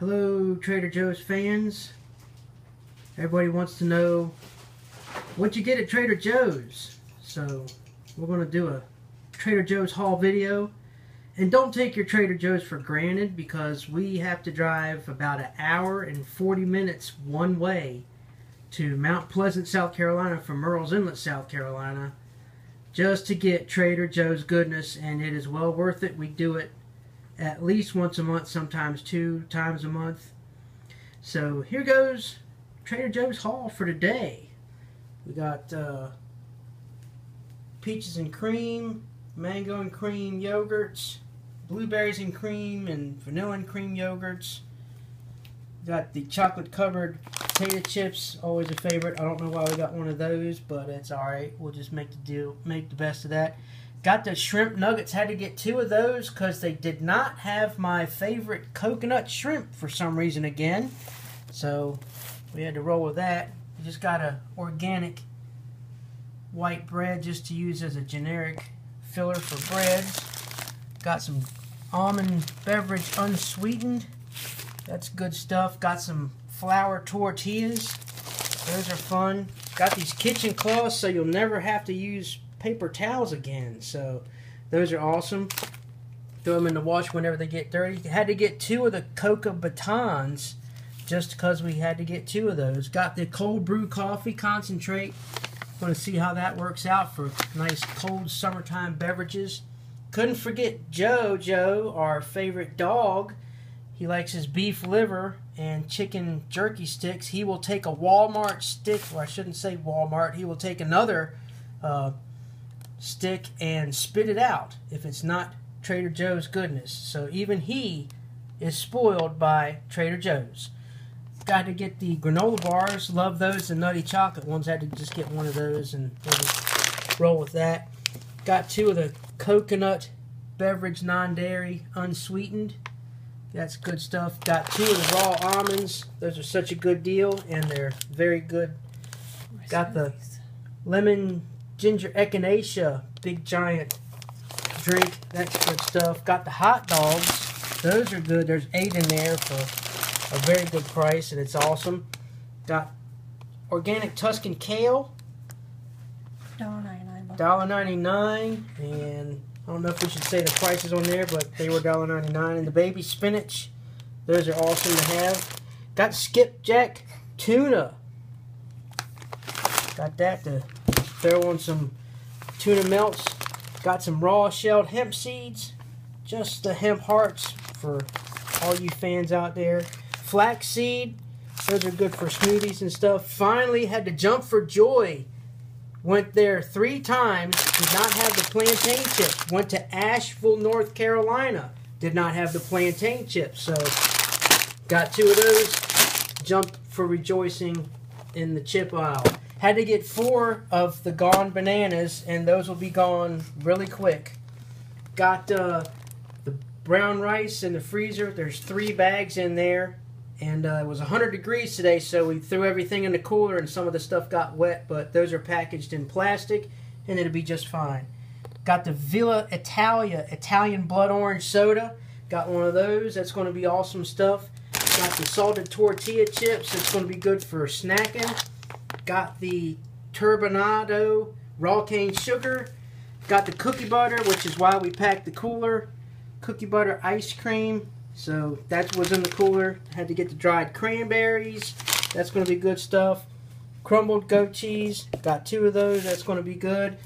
Hello, Trader Joe's fans. Everybody wants to know what you get at Trader Joe's. So, we're going to do a Trader Joe's haul video. And don't take your Trader Joe's for granted because we have to drive about an hour and 40 minutes one way to Mount Pleasant, South Carolina from Murrells Inlet, South Carolina just to get Trader Joe's goodness and it is well worth it. We do it at least once a month, sometimes two times a month. So here goes Trader Joe's haul for today. We got uh, peaches and cream, mango and cream yogurts, blueberries and cream, and vanilla and cream yogurts. Got the chocolate covered potato chips, always a favorite. I don't know why we got one of those, but it's alright. We'll just make the deal, make the best of that. Got the shrimp nuggets. Had to get two of those because they did not have my favorite coconut shrimp for some reason again. So we had to roll with that. Just got a organic white bread just to use as a generic filler for breads. Got some almond beverage unsweetened. That's good stuff. Got some flour tortillas. Those are fun. Got these kitchen cloths so you'll never have to use paper towels again. So those are awesome. Throw them in the wash whenever they get dirty. Had to get two of the Cocoa batons just because we had to get two of those. Got the cold brew coffee concentrate. Going to see how that works out for nice cold summertime beverages. Couldn't forget Joe, Joe, our favorite dog. He likes his beef liver and chicken jerky sticks. He will take a Walmart stick, or I shouldn't say Walmart, he will take another uh, stick and spit it out if it's not Trader Joe's goodness. So even he is spoiled by Trader Joe's. Got to get the granola bars. Love those. The nutty chocolate ones. Had to just get one of those and roll with that. Got two of the coconut beverage non-dairy unsweetened. That's good stuff. Got two of the raw almonds. Those are such a good deal, and they're very good. Got the lemon ginger echinacea big giant drink. That's good stuff. Got the hot dogs. Those are good. There's eight in there for a very good price, and it's awesome. Got organic Tuscan kale. $1.99. and I don't know if we should say the prices on there, but they were $1.99. And the baby spinach, those are awesome to have. Got skipjack tuna. Got that to throw on some tuna melts. Got some raw shelled hemp seeds. Just the hemp hearts for all you fans out there Flax seed. Those are good for smoothies and stuff. Finally had to jump for joy. Went there three times. Did not have the plantain chips. Went to Asheville, North Carolina. Did not have the plantain chips. So got two of those. Jumped for rejoicing in the chip aisle. Had to get four of the gone bananas, and those will be gone really quick. Got uh, the brown rice in the freezer. There's three bags in there and uh, it was 100 degrees today so we threw everything in the cooler and some of the stuff got wet but those are packaged in plastic and it'll be just fine. Got the Villa Italia Italian blood orange soda. Got one of those. That's going to be awesome stuff. Got the salted tortilla chips. It's going to be good for snacking got the turbinado raw cane sugar got the cookie butter which is why we packed the cooler cookie butter ice cream so that's what's in the cooler. Had to get the dried cranberries. That's going to be good stuff. Crumbled goat cheese. Got two of those. That's going to be good.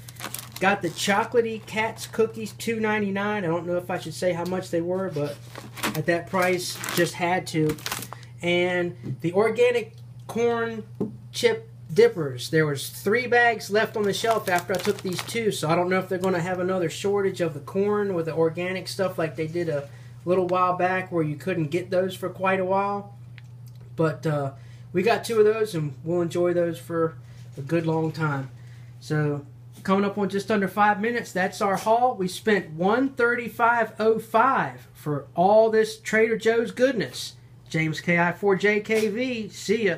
Got the chocolatey Cat's cookies, two ninety nine. I don't know if I should say how much they were, but at that price, just had to. And the organic corn chip dippers. There was three bags left on the shelf after I took these two, so I don't know if they're going to have another shortage of the corn or the organic stuff like they did a little while back where you couldn't get those for quite a while. But uh, we got two of those and we'll enjoy those for a good long time. So coming up on just under five minutes, that's our haul. We spent 135.05 for all this Trader Joe's goodness. James KI4JKV. See ya.